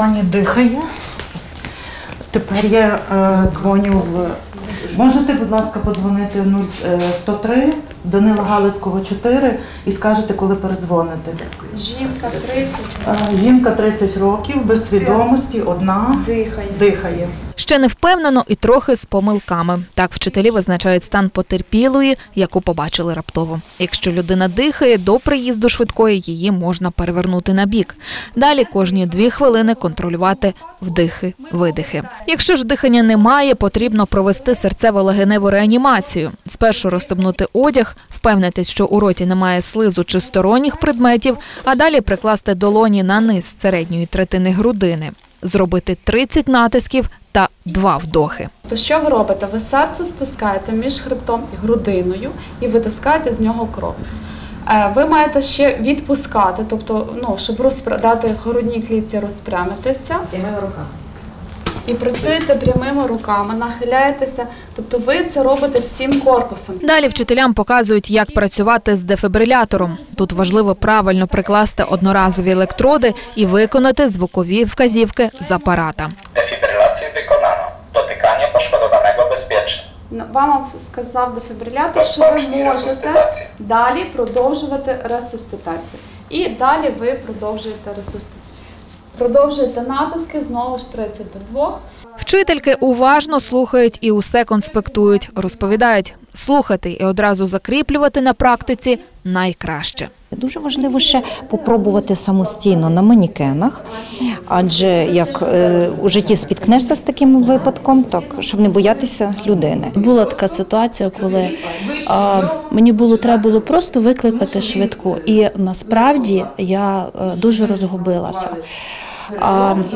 пані дихає. Тепер я е, дзвоню в. Можете, будь ласка, подзвонити 0103 Данила Галицького 4 і скажете, коли передзвоните. Жінка 30 Е, жінка 30 років, без свідомості, одна, дихає. дихає. Ще не впевнено і трохи з помилками. Так вчителі визначають стан потерпілої, яку побачили раптово. Якщо людина дихає, до приїзду швидкої її можна перевернути на бік. Далі кожні дві хвилини контролювати вдихи, видихи. Якщо ж дихання немає, потрібно провести серцево-легеневу реанімацію. Спершу розстебнути одяг, впевнитись, що у роті немає слизу чи сторонніх предметів, а далі прикласти долоні на низ середньої третини грудини, зробити 30 натисків та два вдохи. То що ви робите? Ви серце стискаєте між хребтом і грудиною і витискаєте з нього кров. Е, Ви маєте ще відпускати, тобто, ну, щоб розпра... дати грудній клітці розпрямитися. І працюєте прямими руками, нахиляєтеся, тобто ви це робите всім корпусом. Далі вчителям показують, як працювати з дефібрилятором. Тут важливо правильно прикласти одноразові електроди і виконати звукові вказівки з апарата. Defibrylację wykonano. Dotykanie poszkodowanego bezpieczne. Вам сказав дефібрилятор, що ви можете далі продовжувати ресуститацію. І далі ви продовжуєте ресуститацію. Продовжуєте натиски знову ж 30 до 2. Вчительки уважно слухають і усе конспектують. Розповідають, слухати і одразу закріплювати на практиці найкраще. Дуже важливо ще попробувати самостійно на манікенах, адже як е, у житті спіткнешся з таким випадком, так щоб не боятися людини. Була така ситуація, коли а, мені було треба було просто викликати швидку, і насправді я е, дуже розгубилася.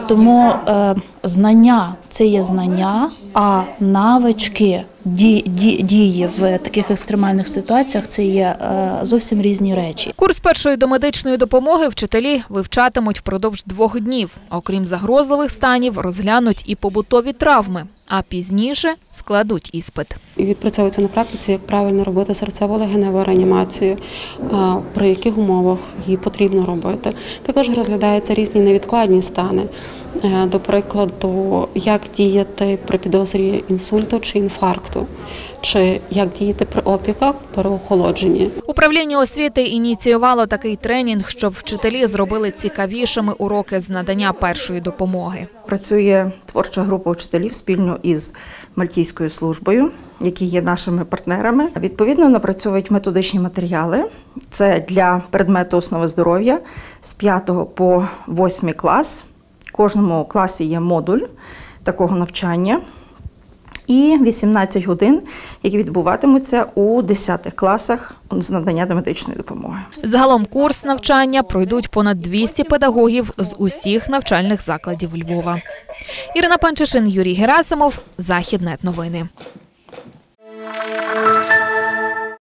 Тому е, знання це є знання, а навички дії в таких екстремальних ситуаціях це є е, зовсім різні речі. Курс першої домедичної допомоги вчителі вивчатимуть впродовж двох днів. Окрім загрозливих станів, розглянуть і побутові травми, а пізніше складуть іспит. І відпрацьовується на практиці, як правильно робити серцево-легеневу реанімацію, при яких умовах її потрібно робити. Також розглядаються різні невідкладні стани. Е, До прикладу, як діяти при підозрі інсульту чи інфаркту, чи як діяти при опіках, при охолодженні. Управління освіти ініціювало такий тренінг, щоб вчителі зробили цікавішими уроки з надання першої допомоги. Працює творча група вчителів спільно із Мальтійською службою, які є нашими партнерами. Відповідно, напрацьовують методичні матеріали. Це для предмету основи здоров'я з 5 по 8 клас. В кожному класі є модуль такого навчання. І 18 годин, які відбуватимуться у 10 класах з надання домедичної допомоги. Загалом курс навчання пройдуть понад 200 педагогів з усіх навчальних закладів Львова. Ірина Панчишин, Юрій Герасимов, Західнет новини.